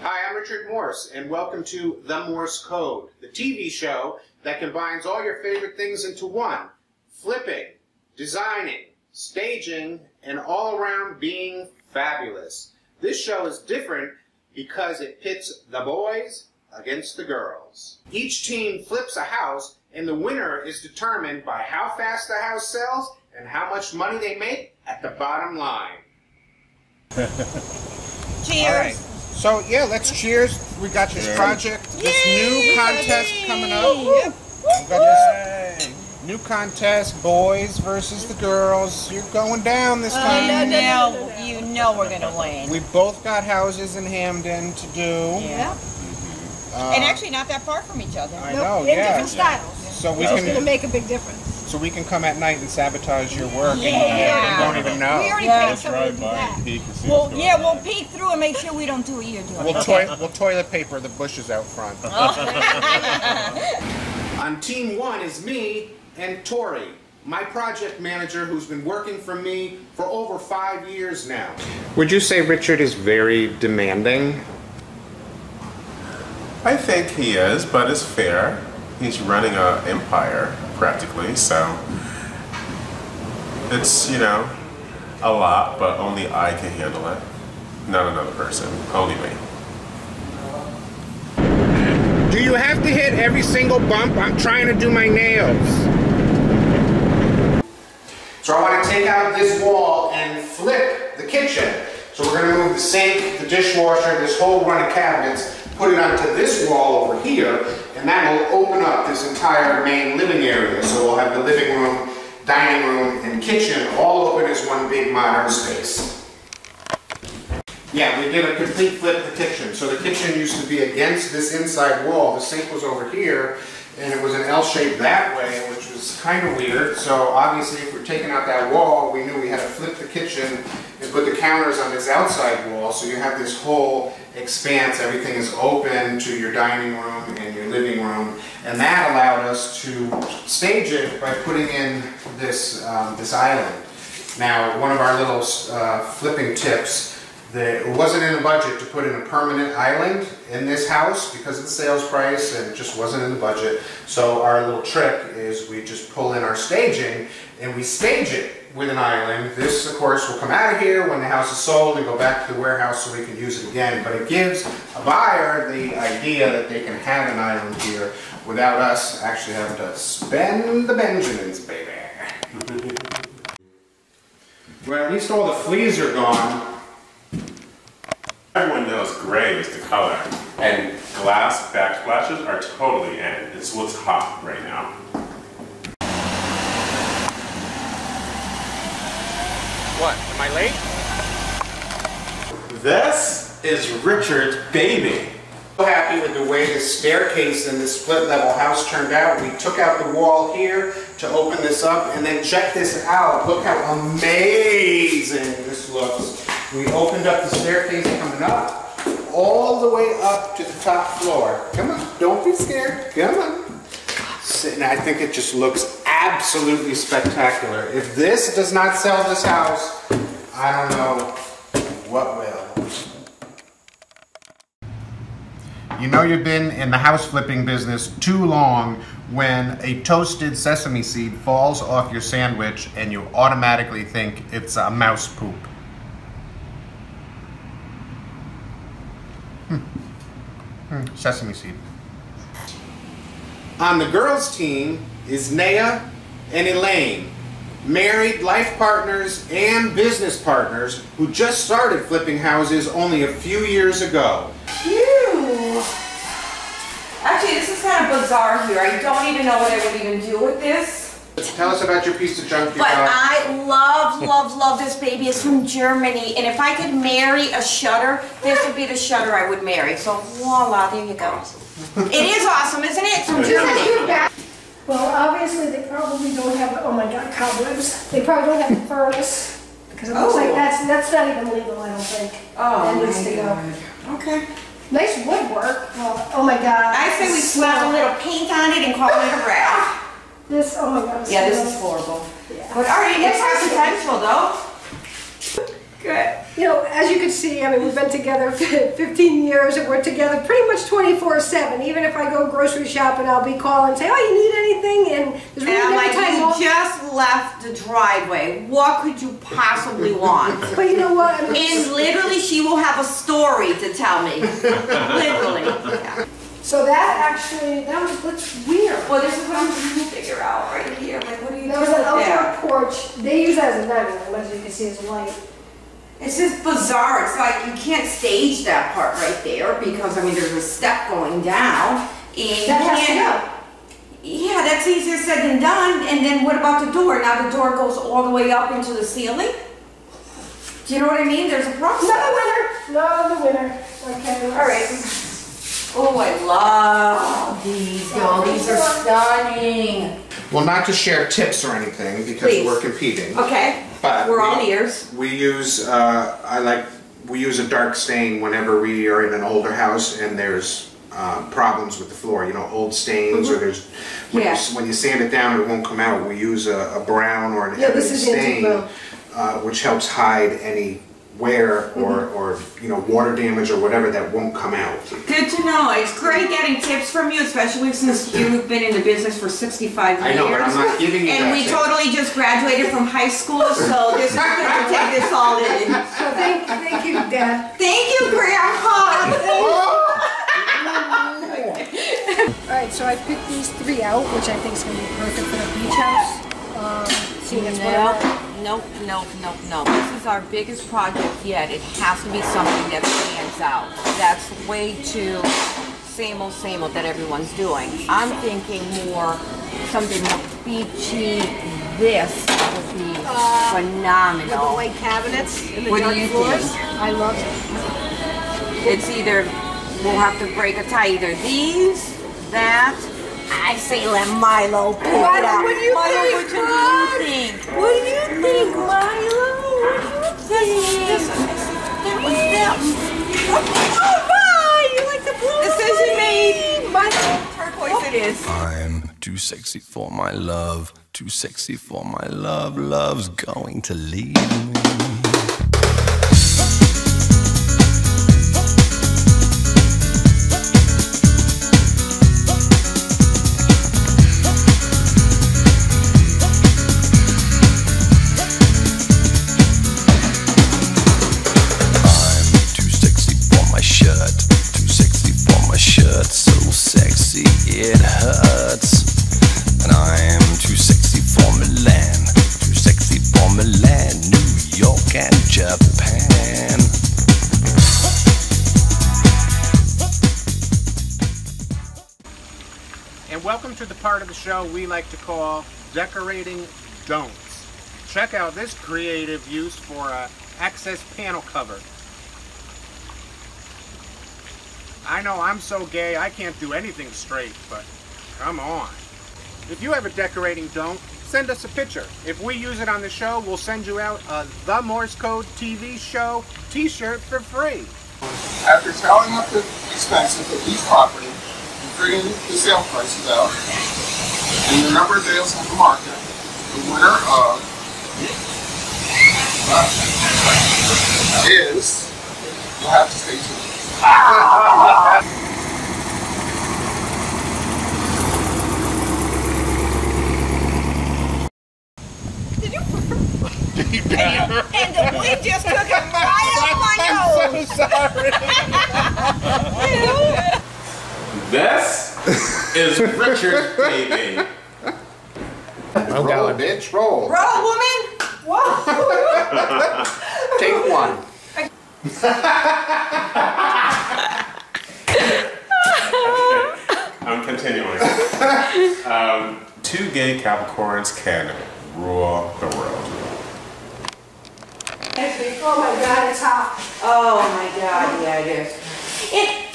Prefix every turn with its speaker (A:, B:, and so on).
A: Hi, I'm Richard Morse, and welcome to The Morse Code, the TV show that combines all your favorite things into one flipping, designing, staging, and all around being fabulous. This show is different because it pits the boys against the girls. Each team flips a house, and the winner is determined by how fast the house sells and how much money they make at the bottom line.
B: Cheers.
A: So yeah, let's cheers. We got this project, this new contest coming up. We got this new contest, boys versus the girls. You're going down this
B: You
A: time.
B: know, you know we're gonna win.
A: We both got houses in Hamden to do.
B: Yeah.
A: Uh,
B: And actually, not that far from each other.
A: I
C: Nope,
A: know,
C: in
A: yeah.
C: different styles.
A: So we
C: It's going to
A: can,
C: make a big difference.
A: So we can come at night and sabotage your work, and
B: Yeah.
A: you won't even know.
C: We already
B: Yeah.
C: paid someone to do that.
B: Well, yeah, we'll peek through and make sure we don't do what you're doing.
A: We'll, toi- we'll toilet paper the bushes out front. Oh. On team one is me and Tori, my project manager who's been working for me for over five years now. Would you say Richard is very demanding?
D: I think he is, but it's fair. He's running an empire practically, so it's you know a lot, but only I can handle it, not another person, only me.
A: Do you have to hit every single bump? I'm trying to do my nails. So I want to take out this wall and flip the kitchen. So we're going to move the sink, the dishwasher, this whole run of cabinets, put it onto this wall over here, and that will open up this entire main living area. So we'll have the living room, dining room, and kitchen all open as one big modern space. Yeah, we did a complete flip of the kitchen. So the kitchen used to be against this inside wall. The sink was over here, and it was an L shape that way, was kind of weird. So obviously, if we're taking out that wall, we knew we had to flip the kitchen and put the counters on this outside wall. So you have this whole expanse. Everything is open to your dining room and your living room, and that allowed us to stage it by putting in this um, this island. Now, one of our little uh, flipping tips it wasn't in the budget to put in a permanent island in this house because of the sales price and it just wasn't in the budget. So our little trick is we just pull in our staging and we stage it with an island. This of course will come out of here when the house is sold and go back to the warehouse so we can use it again. But it gives a buyer the idea that they can have an island here without us actually having to spend the Benjamins, baby. well, at least all the fleas are gone.
D: Everyone knows gray is the color, and glass backsplashes are totally in. It's what's hot right now.
A: What, am I late?
D: This is Richard's baby.
A: So happy with the way the staircase in this split level house turned out. We took out the wall here to open this up and then check this out. Look how amazing this looks. We opened up the staircase coming up all the way up to the top floor. Come on, don't be scared. Come on. And I think it just looks absolutely spectacular. If this does not sell this house, I don't know what will. You know you've been in the house flipping business too long when a toasted sesame seed falls off your sandwich and you automatically think it's a mouse poop. Hmm. Hmm, Sesame seed. On the girls' team is Naya and Elaine, married life partners and business partners who just started flipping houses only a few years ago.
E: Phew. Actually, this is kind of bizarre here. I don't even know what I would even do with this.
A: Tell us about your piece of junk you
E: But
A: got.
E: I love, love, love this baby. It's from Germany. And if I could marry a shutter, this would be the shutter I would marry. So voila, there you go. It is awesome, isn't it? It's from Germany.
C: Well, obviously, they probably don't have, oh my God, cobwebs. They probably don't have the furnace. Because it looks like
E: Oh.
C: that's, that's not even legal, I don't think.
E: Oh,
C: That
E: my
C: needs to go.
E: God. Okay.
C: Nice woodwork. Oh, oh my God.
E: I say we slap a little paint on it and call it a wrap.
C: This, oh my God.
E: Yeah, this is horrible.
C: Yeah.
E: But all right, it's got potential though. Good.
C: You know, as you can see, I mean, we've been together 15 years and we're together pretty much 24 7. Even if I go grocery shopping, I'll be calling and say, Oh, you need anything? And there's
E: And
C: really
E: I'm
C: never
E: like,
C: time
E: you
C: off.
E: just left the driveway. What could you possibly want?
C: But you know what? I mean,
E: And literally, she will have a story to tell me. literally. Yeah.
C: So that actually, that was, that's weird.
E: Well, this is what I'm trying to figure out right here. Like, what do you
C: There
E: do
C: was an outdoor porch. They use that as a dining room, as you can see, as a light.
E: It's just bizarre. It's like you can't stage that part right there because I mean, there's a step going down, and
C: That has to go.
E: Yeah, that's easier said than done. And then what about the door? Now the door goes all the way up into the ceiling? Do you know what I mean? There's a process.
C: the winner. Not the winner. Okay.
E: All right. Oh, I love these, girl. These are stunning.
A: Well, not to share tips or anything because
E: Please.
A: we're competing.
E: Okay,
A: But
E: we're all ears.
A: We use, uh, I like, we use a dark stain whenever we are in an older house and there's uh, problems with the floor, you know, old stains or there's, when you,
E: Mm-hmm.
A: When you sand it down, it won't come out. We use a, a brown or an
C: Yeah,
A: ebony
C: this is
A: stain, uh, which helps hide any wear or,
C: Mm-hmm.
A: or, you know, water damage or whatever that won't come out.
E: Good to know. It's great getting tips from you, especially since you've been in the business for 65 years.
A: I know, but I'm not giving you
E: And
A: that
E: we
A: tip.
E: totally just graduated from high school, so this is good to take this all in.
C: So thank, thank you, Dad.
E: Thank you, Grandpa.
C: All right, so I picked these three out, which I think is gonna be perfect for the beach house. Um, seeing as one of our-
B: Nope, nope, nope, nope. This is our biggest project yet. It has to be something that stands out. That's way too same old, same old that everyone's doing. I'm thinking more, something more beachy. This would be
C: With the
B: phenomenal.
C: white cabinets and the
B: What do
C: dark
B: you
C: floors.
B: think?
C: I love it.
B: It's either, we'll have to break a tie, either these, that. I say let Milo
C: Milo,
B: it out.
C: what do you
B: Milo,
C: think,
B: what do you think? What do you think, Milo? What do you think? That was that. Oh, bye! You like the blue? Decision made. Milo, turquoise it is.
F: I'm too sexy for my love, too sexy for my love. Love's going to leave me.
A: Part of the show we like to call Decorating Don'ts. Check out this creative use for a access panel cover. I know I'm so gay I can't do anything straight, but come on. If you have a decorating don't, send us a picture. If we use it on the show, we'll send you out a The Morse Code TV show t-shirt for free.
G: After tallying up the expenses of each property and figuring the sale prices out, and the number of days on the market, the winner of uh, is, you'll have to stay tuned.
E: And the wind just took it right off my nose. I'm so sorry.
D: This is Richard's baby.
A: Roll, bitch, roll.
E: Roll, woman. Whoa.
A: Take one.
D: I'm continuing. um, two gay Capricorns can rule the world.
C: Oh my God, it's hot.
E: Oh my God, yeah, it is. And